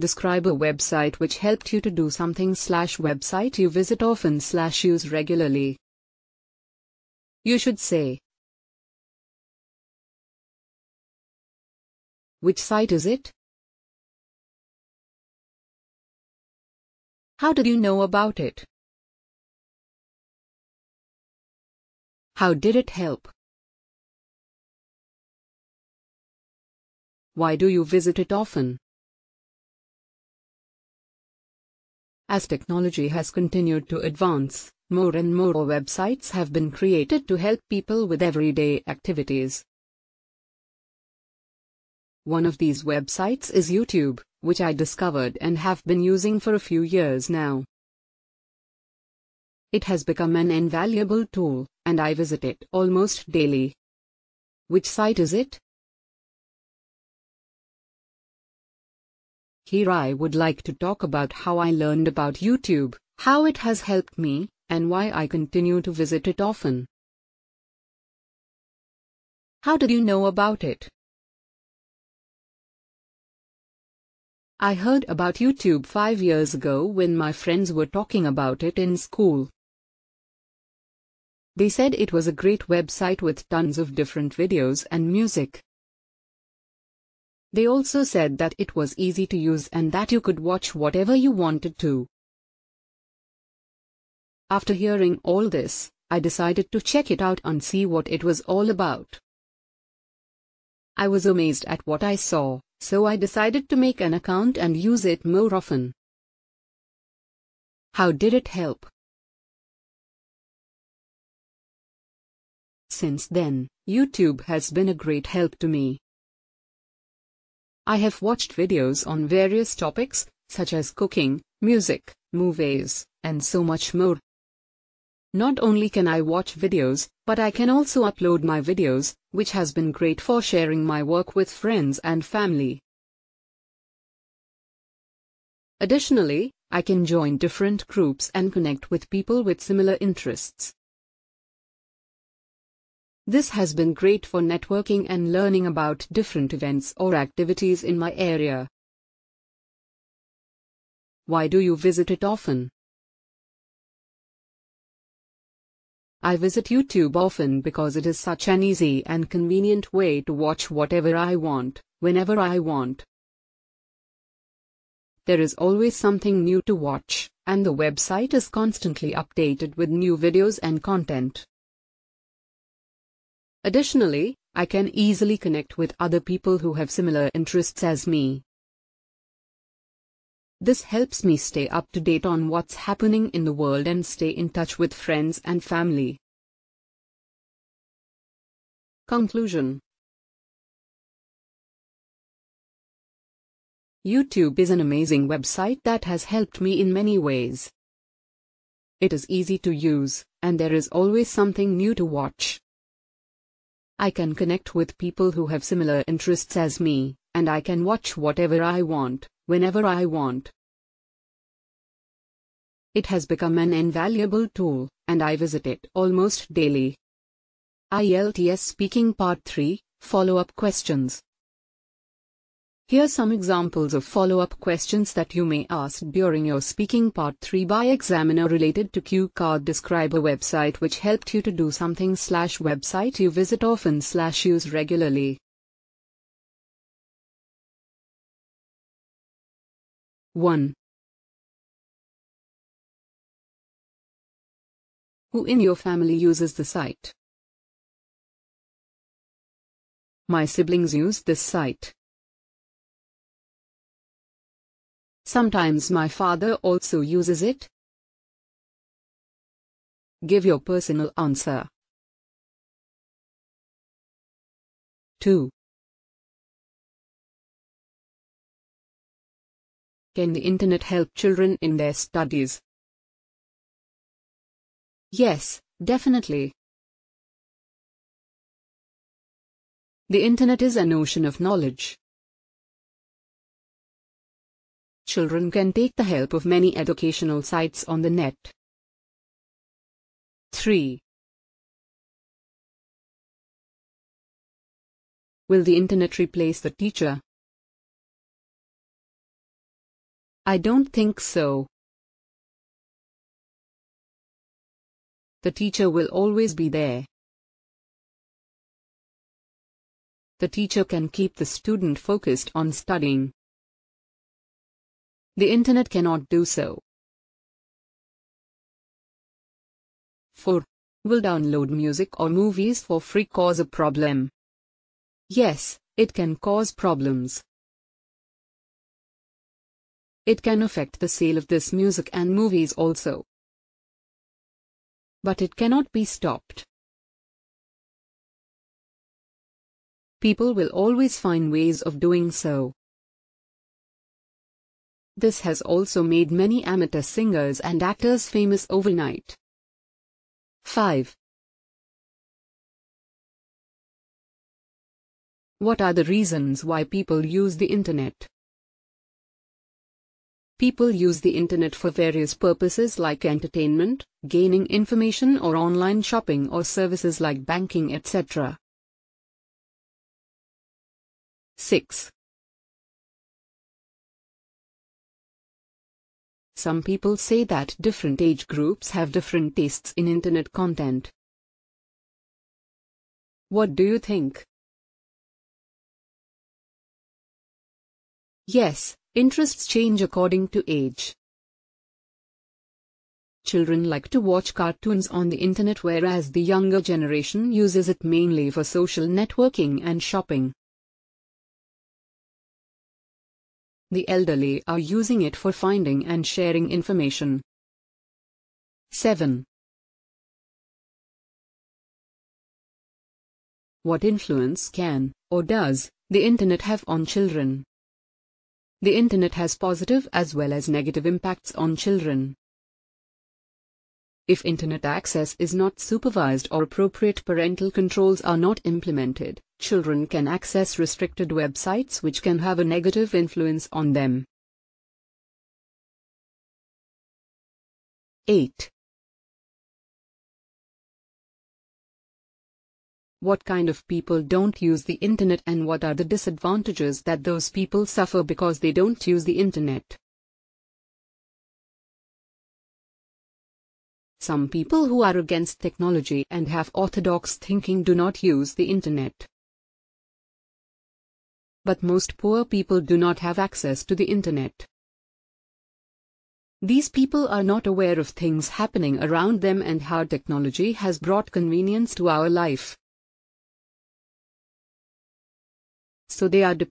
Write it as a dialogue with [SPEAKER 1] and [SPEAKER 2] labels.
[SPEAKER 1] Describe a website which helped you to do something slash website you visit often slash use regularly. You should say. Which site is it? How did you know about it? How did it help? Why do you visit it often? As technology has continued to advance, more and more websites have been created to help people with everyday activities. One of these websites is YouTube, which I discovered and have been using for a few years now. It has become an invaluable tool, and I visit it almost daily. Which site is it? Here I would like to talk about how I learned about YouTube, how it has helped me, and why I continue to visit it often. How did you know about it? I heard about YouTube five years ago when my friends were talking about it in school. They said it was a great website with tons of different videos and music. They also said that it was easy to use and that you could watch whatever you wanted to. After hearing all this, I decided to check it out and see what it was all about. I was amazed at what I saw, so I decided to make an account and use it more often. How did it help? Since then, YouTube has been a great help to me. I have watched videos on various topics, such as cooking, music, movies, and so much more. Not only can I watch videos, but I can also upload my videos, which has been great for sharing my work with friends and family. Additionally, I can join different groups and connect with people with similar interests. This has been great for networking and learning about different events or activities in my area. Why do you visit it often? I visit YouTube often because it is such an easy and convenient way to watch whatever I want, whenever I want. There is always something new to watch, and the website is constantly updated with new videos and content. Additionally, I can easily connect with other people who have similar interests as me. This helps me stay up to date on what's happening in the world and stay in touch with friends and family. Conclusion YouTube is an amazing website that has helped me in many ways. It is easy to use, and there is always something new to watch. I can connect with people who have similar interests as me, and I can watch whatever I want, whenever I want. It has become an invaluable tool, and I visit it almost daily. IELTS Speaking Part 3 Follow up questions. Here are some examples of follow-up questions that you may ask during your speaking part 3 by examiner related to cue card describe a website which helped you to do something slash website you visit often slash use regularly. 1. Who in your family uses the site? My siblings use this site. Sometimes my father also uses it. Give your personal answer. 2. Can the internet help children in their studies? Yes, definitely. The internet is an ocean of knowledge. Children can take the help of many educational sites on the net. 3. Will the internet replace the teacher? I don't think so. The teacher will always be there. The teacher can keep the student focused on studying. The internet cannot do so. 4. Will download music or movies for free cause a problem? Yes, it can cause problems. It can affect the sale of this music and movies also but it cannot be stopped. People will always find ways of doing so. This has also made many amateur singers and actors famous overnight. 5. What are the reasons why people use the internet? People use the internet for various purposes like entertainment, gaining information or online shopping or services like banking etc. 6. Some people say that different age groups have different tastes in internet content. What do you think? Yes, Interests change according to age. Children like to watch cartoons on the internet whereas the younger generation uses it mainly for social networking and shopping. The elderly are using it for finding and sharing information. 7. What influence can, or does, the internet have on children? The internet has positive as well as negative impacts on children. If internet access is not supervised or appropriate parental controls are not implemented, children can access restricted websites which can have a negative influence on them. 8. What kind of people don't use the internet and what are the disadvantages that those people suffer because they don't use the internet? Some people who are against technology and have orthodox thinking do not use the internet. But most poor people do not have access to the internet. These people are not aware of things happening around them and how technology has brought convenience to our life. so they are dependent